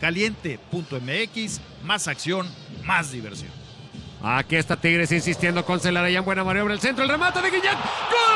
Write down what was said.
Caliente.mx, más acción, más diversión. Aquí está Tigres insistiendo con Celarayán. Buena maniobra el centro. El remate de Guillén ¡Gol!